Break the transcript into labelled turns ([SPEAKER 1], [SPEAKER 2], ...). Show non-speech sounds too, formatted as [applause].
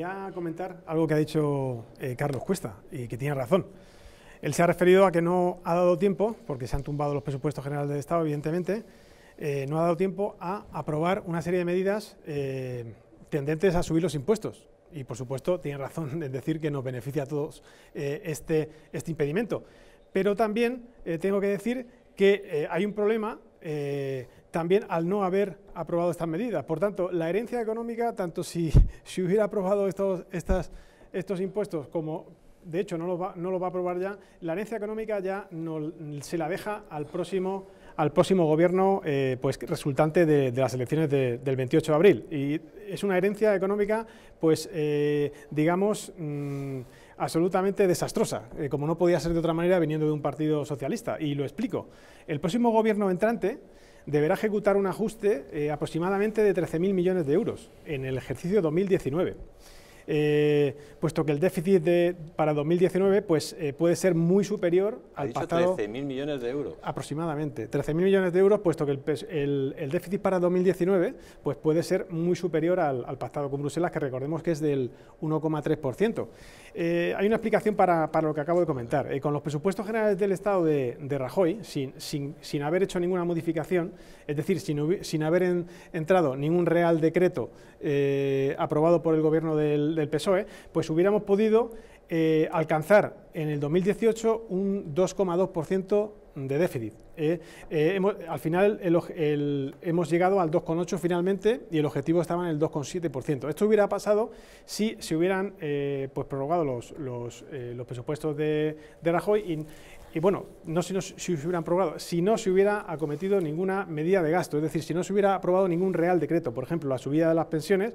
[SPEAKER 1] Voy a comentar algo que ha dicho eh, Carlos Cuesta y que tiene razón. Él se ha referido a que no ha dado tiempo, porque se han tumbado los presupuestos generales del Estado, evidentemente, eh, no ha dado tiempo a aprobar una serie de medidas eh, tendentes a subir los impuestos. Y, por supuesto, tiene razón [laughs] en decir que nos beneficia a todos este, este impedimento. Pero también tengo que decir que hay un problema también al no haber aprobado estas medidas. Por tanto, la herencia económica, tanto si, si hubiera aprobado estos, estas, estos impuestos como, de hecho, no lo, va, no lo va a aprobar ya, la herencia económica ya se la deja al próximo, al próximo gobierno eh, pues, resultante de, las elecciones del 28 de abril. Y es una herencia económica, pues, eh, digamos, mm, absolutamente desastrosa, eh, como no podía ser de otra manera viniendo de un partido socialista. Y lo explico. El próximo gobierno entrante deberá ejecutar un ajuste eh, aproximadamente de 13.000 millones de euros en el ejercicio 2019. Eh, puesto que el déficit de, para 2019 pues, eh, puede ser muy superior
[SPEAKER 2] al dicho 13.000 millones de euros.
[SPEAKER 1] Aproximadamente, 13.000 millones de euros, puesto que el, el, déficit para 2019 pues, puede ser muy superior al, al, pactado con Bruselas, que recordemos que es del 1,3%. Eh, hay una explicación para, para, lo que acabo de comentar. con los presupuestos generales del Estado de, de Rajoy, sin, sin, sin, haber hecho ninguna modificación, es decir, sin, sin haber entrado ningún real decreto aprobado por el Gobierno del del PSOE, pues hubiéramos podido eh, alcanzar en el 2018 un 2,2% de déficit. Eh, eh, al final hemos llegado al 2,8 finalmente y el objetivo estaba en el 2,7%. Esto hubiera pasado si se hubieran pues prorrogado los, presupuestos de, Rajoy y, bueno, no si, no si se hubieran aprobado, si no se hubiera acometido ninguna medida de gasto, es decir, si no se hubiera aprobado ningún real decreto, por ejemplo, la subida de las pensiones,